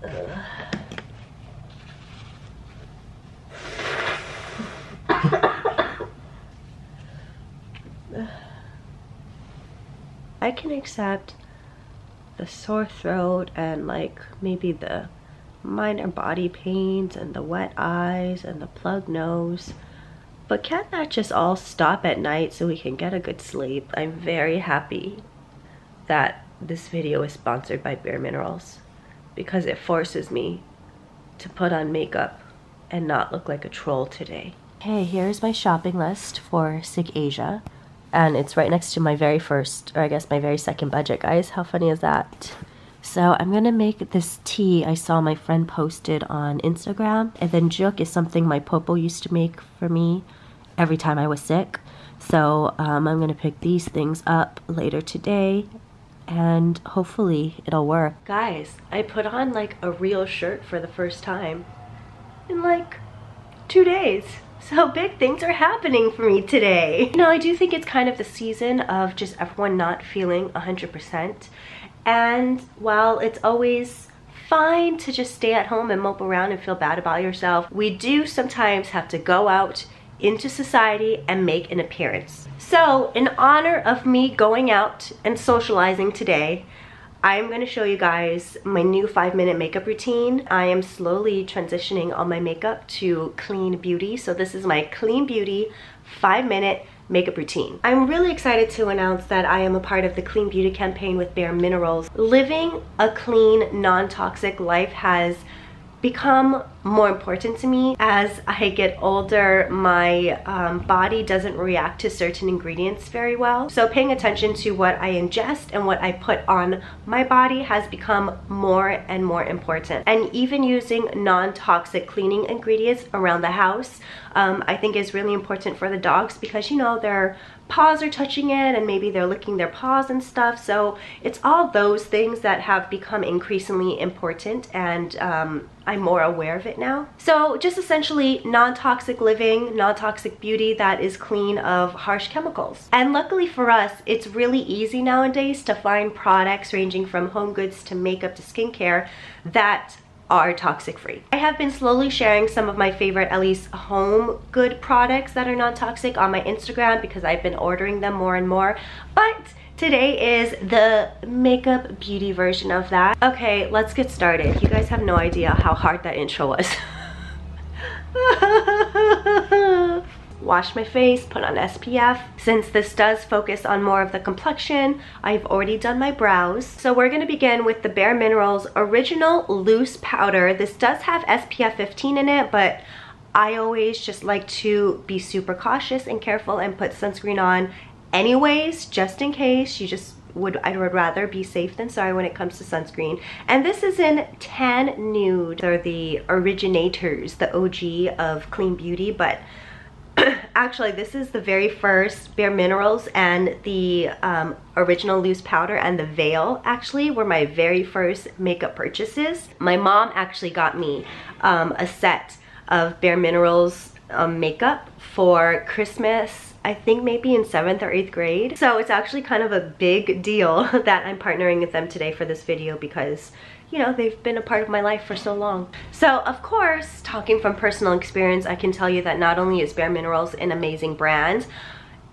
I can accept the sore throat and like maybe the minor body pains and the wet eyes and the plug nose. But can't that just all stop at night so we can get a good sleep? I'm very happy that this video is sponsored by Bare Minerals because it forces me to put on makeup and not look like a troll today. Okay, here's my shopping list for Sig Asia. And it's right next to my very first, or I guess my very second budget, guys. How funny is that? So I'm gonna make this tea I saw my friend posted on Instagram. And then juk is something my popo used to make for me every time I was sick. So um, I'm gonna pick these things up later today and hopefully it'll work. Guys, I put on like a real shirt for the first time in like two days. So big things are happening for me today. You know, I do think it's kind of the season of just everyone not feeling 100%. And while it's always fine to just stay at home and mope around and feel bad about yourself, we do sometimes have to go out into society and make an appearance. So in honor of me going out and socializing today, I'm going to show you guys my new five minute makeup routine. I am slowly transitioning all my makeup to clean beauty. So this is my clean beauty five minute makeup routine. I'm really excited to announce that I am a part of the Clean Beauty campaign with Bare Minerals. Living a clean, non-toxic life has become more important to me. As I get older my um, body doesn't react to certain ingredients very well. So paying attention to what I ingest and what I put on my body has become more and more important. And even using non-toxic cleaning ingredients around the house um, I think is really important for the dogs because you know they're paws are touching it and maybe they're licking their paws and stuff. So it's all those things that have become increasingly important and um, I'm more aware of it now. So just essentially non-toxic living, non-toxic beauty that is clean of harsh chemicals. And luckily for us, it's really easy nowadays to find products ranging from home goods to makeup to skincare that are toxic free. I have been slowly sharing some of my favorite at least home good products that are non-toxic on my Instagram because I've been ordering them more and more but today is the makeup beauty version of that. Okay let's get started. You guys have no idea how hard that intro was. wash my face, put on SPF. Since this does focus on more of the complexion, I've already done my brows. So we're gonna begin with the Bare Minerals Original Loose Powder. This does have SPF 15 in it, but I always just like to be super cautious and careful and put sunscreen on anyways, just in case you just would I would rather be safe than sorry when it comes to sunscreen. And this is in Tan Nude. They're the originators, the OG of clean beauty, but actually this is the very first Bare Minerals and the um, original loose powder and the veil actually were my very first makeup purchases. My mom actually got me um, a set of Bare Minerals um, makeup for Christmas I think maybe in seventh or eighth grade. So it's actually kind of a big deal that I'm partnering with them today for this video because you know, they've been a part of my life for so long. So of course, talking from personal experience, I can tell you that not only is Bare Minerals an amazing brand,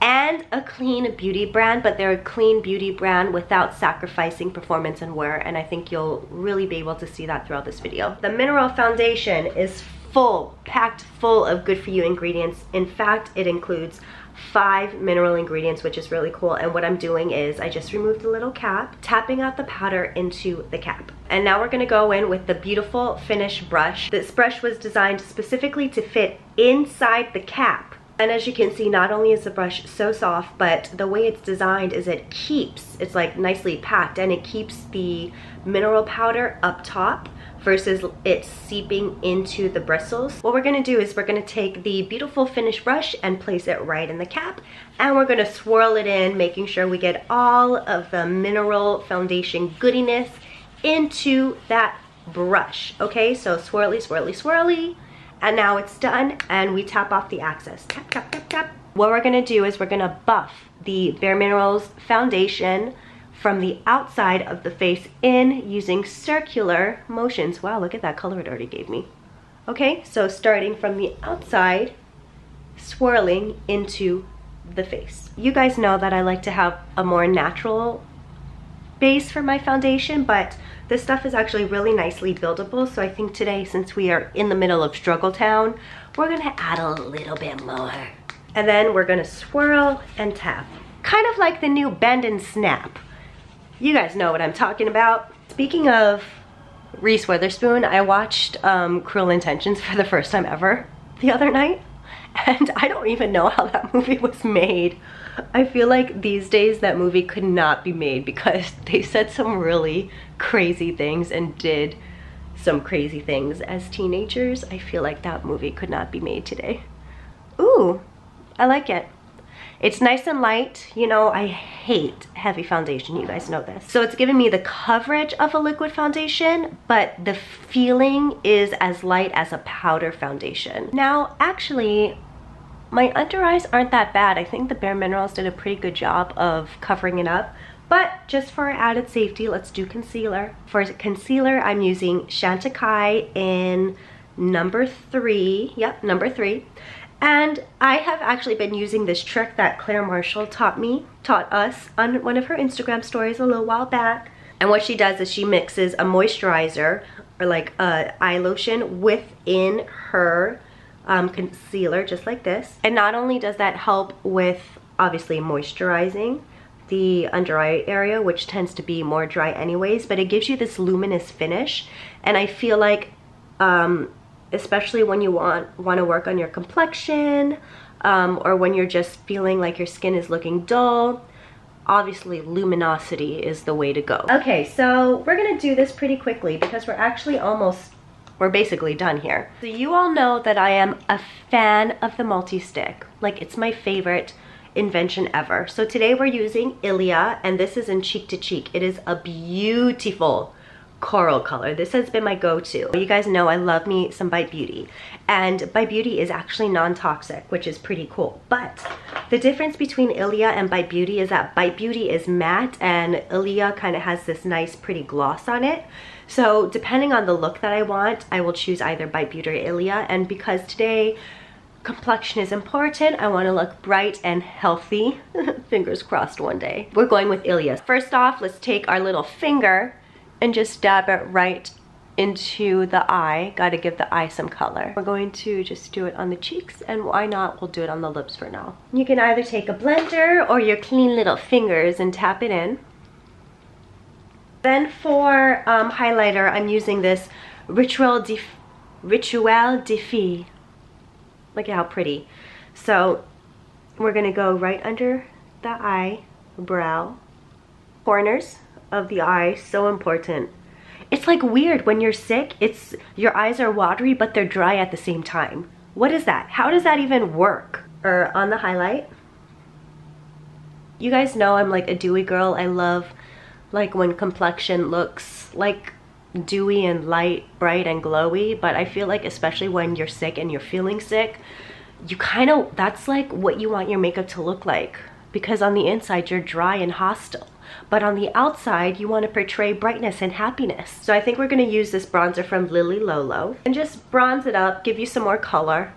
and a clean beauty brand, but they're a clean beauty brand without sacrificing performance and wear, and I think you'll really be able to see that throughout this video. The Mineral Foundation is full, packed full of good for you ingredients. In fact, it includes five mineral ingredients, which is really cool. And what I'm doing is I just removed the little cap, tapping out the powder into the cap. And now we're gonna go in with the beautiful finish brush. This brush was designed specifically to fit inside the cap. And as you can see, not only is the brush so soft, but the way it's designed is it keeps, it's like nicely packed and it keeps the mineral powder up top versus it seeping into the bristles. What we're gonna do is we're gonna take the beautiful finish brush and place it right in the cap and we're gonna swirl it in, making sure we get all of the mineral foundation goodiness into that brush. Okay, so swirly, swirly, swirly. And now it's done and we tap off the excess. Tap, tap, tap, tap. What we're gonna do is we're gonna buff the Bare Minerals foundation from the outside of the face in using circular motions. Wow, look at that color it already gave me. Okay, so starting from the outside, swirling into the face. You guys know that I like to have a more natural base for my foundation, but this stuff is actually really nicely buildable. So I think today, since we are in the middle of Struggle Town, we're gonna add a little bit more. And then we're gonna swirl and tap. Kind of like the new bend and snap. You guys know what I'm talking about. Speaking of Reese Witherspoon, I watched um, Cruel Intentions for the first time ever the other night. And I don't even know how that movie was made. I feel like these days that movie could not be made because they said some really crazy things and did some crazy things as teenagers. I feel like that movie could not be made today. Ooh, I like it. It's nice and light. You know, I hate heavy foundation. You guys know this. So it's giving me the coverage of a liquid foundation, but the feeling is as light as a powder foundation. Now, actually, my under eyes aren't that bad. I think the Bare Minerals did a pretty good job of covering it up. But just for added safety, let's do concealer. For concealer, I'm using Chantecaille in number three. Yep, number three. And I have actually been using this trick that Claire Marshall taught me, taught us on one of her Instagram stories a little while back. And what she does is she mixes a moisturizer or like a eye lotion within her um, concealer just like this. And not only does that help with obviously moisturizing the under eye area, which tends to be more dry anyways, but it gives you this luminous finish. And I feel like, um, especially when you want, want to work on your complexion, um, or when you're just feeling like your skin is looking dull, obviously luminosity is the way to go. Okay, so we're gonna do this pretty quickly because we're actually almost we're basically done here. So you all know that I am a fan of the multi-stick. Like it's my favorite invention ever. So today we're using Ilia and this is in Cheek to Cheek. It is a beautiful coral color. This has been my go-to. You guys know I love me some Bite Beauty. And Bite Beauty is actually non-toxic, which is pretty cool. But the difference between Ilia and Bite Beauty is that Bite Beauty is matte and Ilia kind of has this nice pretty gloss on it. So depending on the look that I want, I will choose either Bite Beauty or Ilia. And because today complexion is important, I want to look bright and healthy. Fingers crossed one day. We're going with Ilia. First off, let's take our little finger and just dab it right into the eye. Gotta give the eye some color. We're going to just do it on the cheeks and why not, we'll do it on the lips for now. You can either take a blender or your clean little fingers and tap it in. Then for um, highlighter, I'm using this Ritual de, Fille. Look at how pretty. So we're gonna go right under the eye, brow, corners of the eye, so important. It's like weird when you're sick, it's your eyes are watery but they're dry at the same time. What is that? How does that even work? Or on the highlight. You guys know I'm like a dewy girl. I love like when complexion looks like dewy and light, bright and glowy, but I feel like especially when you're sick and you're feeling sick, you kind of, that's like what you want your makeup to look like because on the inside you're dry and hostile. But on the outside, you want to portray brightness and happiness. So I think we're going to use this bronzer from Lily Lolo and just bronze it up, give you some more color.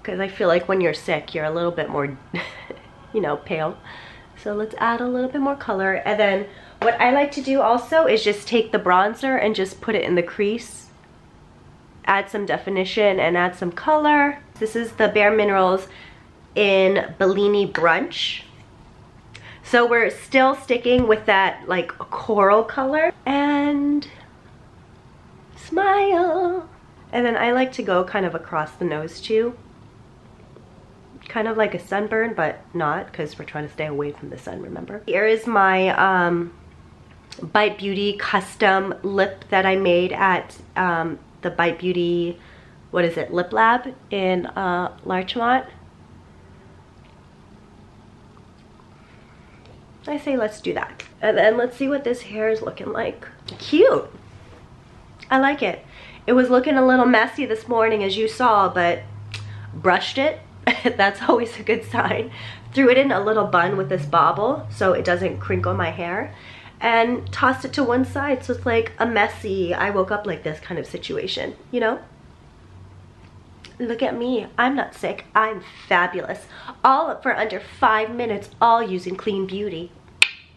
Because I feel like when you're sick, you're a little bit more, you know, pale. So let's add a little bit more color. And then what I like to do also is just take the bronzer and just put it in the crease. Add some definition and add some color. This is the Bare Minerals in Bellini Brunch. So we're still sticking with that like coral color. And smile. And then I like to go kind of across the nose too kind of like a sunburn, but not because we're trying to stay away from the sun, remember? Here is my um, Bite Beauty custom lip that I made at um, the Bite Beauty, what is it, Lip Lab in uh, Larchmont. I say let's do that. And then let's see what this hair is looking like. Cute. I like it. It was looking a little messy this morning as you saw, but brushed it that's always a good sign. Threw it in a little bun with this bobble so it doesn't crinkle my hair and tossed it to one side so it's like a messy, I woke up like this kind of situation, you know? Look at me, I'm not sick, I'm fabulous. All for under five minutes, all using Clean Beauty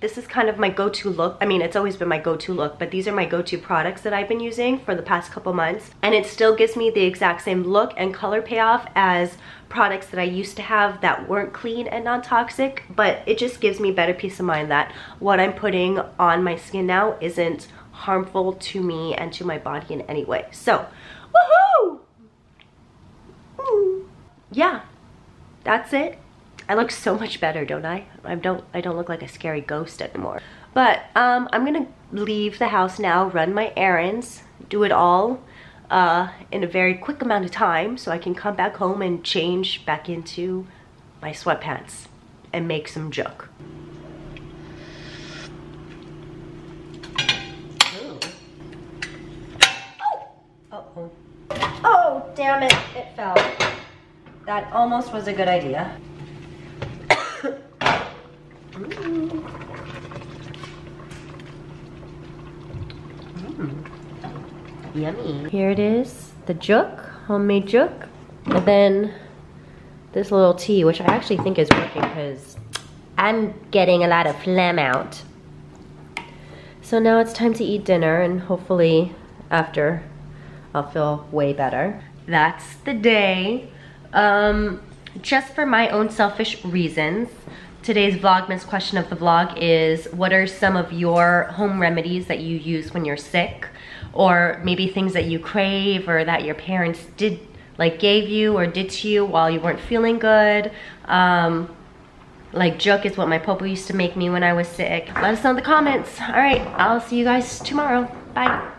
this is kind of my go-to look. I mean, it's always been my go-to look, but these are my go-to products that I've been using for the past couple months. And it still gives me the exact same look and color payoff as products that I used to have that weren't clean and non-toxic, but it just gives me better peace of mind that what I'm putting on my skin now isn't harmful to me and to my body in any way. So, woohoo! Yeah, that's it. I look so much better, don't I? I don't I don't look like a scary ghost anymore. But um, I'm gonna leave the house now, run my errands, do it all uh, in a very quick amount of time so I can come back home and change back into my sweatpants and make some juk. Oh, oh, damn it, it fell. That almost was a good idea. Mm. Yummy. Here it is, the juk, homemade juk. And then this little tea, which I actually think is working because I'm getting a lot of phlegm out. So now it's time to eat dinner and hopefully after I'll feel way better. That's the day. Um, just for my own selfish reasons, Today's Vlogmas question of the vlog is what are some of your home remedies that you use when you're sick? Or maybe things that you crave or that your parents did like gave you or did to you while you weren't feeling good. Um, like juk is what my popo used to make me when I was sick. Let us know in the comments. All right, I'll see you guys tomorrow. Bye.